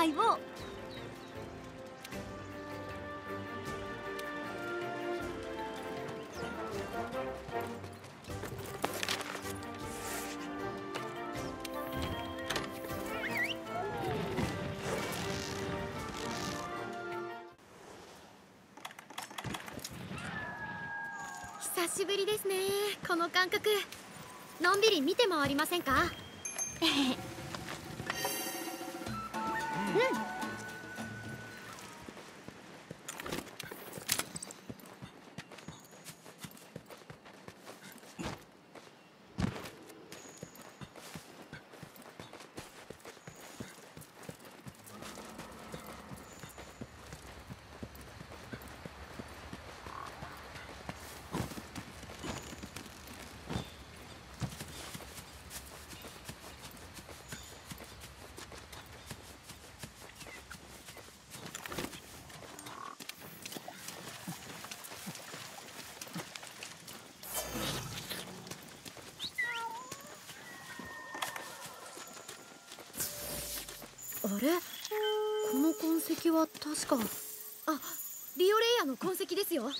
相棒久しぶりですねこの感覚。のんびり見て回りませんか？うれ？この痕跡は確か。あリオレイヤの痕跡ですよ。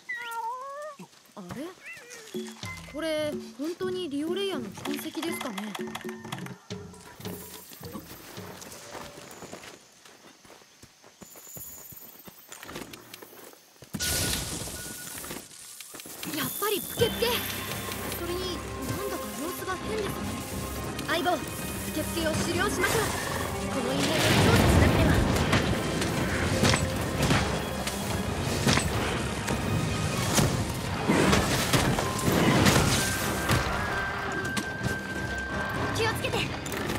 あれ？これ本当にリオレイヤの痕跡ですかね？やっぱりプケプケ。それになんだか様子が変ですね。相棒プケプケを狩猟しましょう。気をつけて。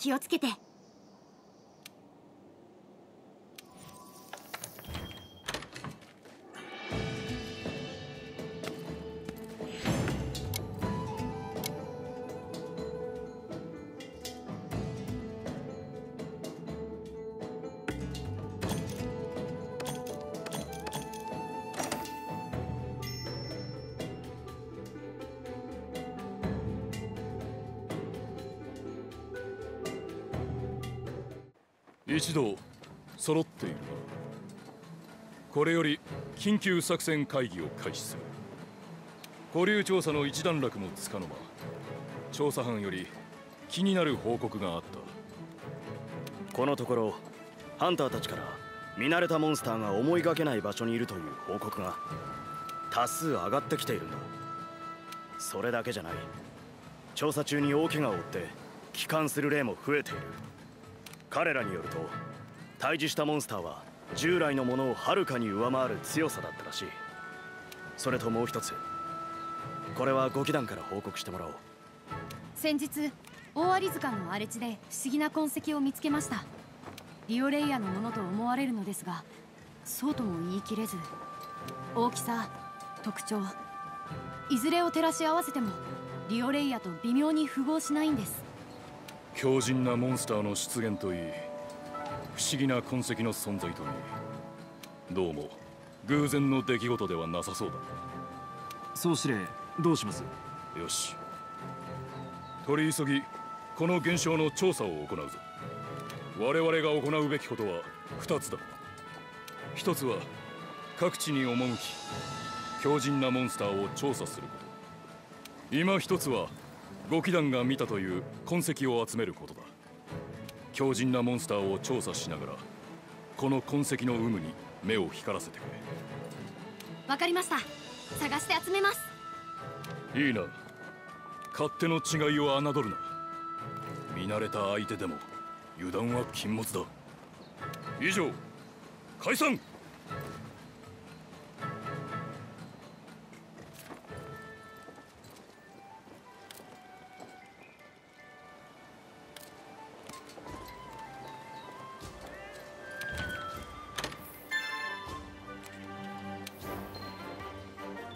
気をつけて。一同揃っているなこれより緊急作戦会議を開始する保留調査の一段落もつかの間調査班より気になる報告があった。このところハンターたちから見慣れたモンスターが思いがけない場所にいるという報告が多数上がってきているんだそれだけじゃない調査中に大怪我を負って帰還する例も増えている。彼らによると対峙したモンスターは従来のものをはるかに上回る強さだったらしい。それともう一つこれはゴキ団から報告してもらおう。先日大有塚の荒れ地で不思議な痕跡を見つけました。リオレイヤのものと思われるのですがそうとも言い切れず大きさ特徴いずれを照らし合わせてもリオレイヤと微妙に符合しないんです。強靭なモンスターの出現といい不思議な痕跡の存在といいどうも偶然の出来事ではなさそうだ。総司令どうしますよし。取り急ぎこの現象の調査を行うぞ。我々が行うべきことは2つだ。1つは各地に赴き強靭なモンスターを調査すること。今一つはゴキ団が見たという痕跡を集めることだ。強靭なモンスターを調査しながらこの痕跡の有無に目を光らせてくわかりました。探して集めます。れいいな。勝手の違いを侮るな。見慣れた相手でも油断は禁物だ。以上解散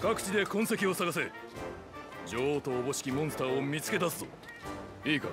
各地で痕跡を探せ。女王とおぼしきモンスターを見つけ出すぞ。いいか？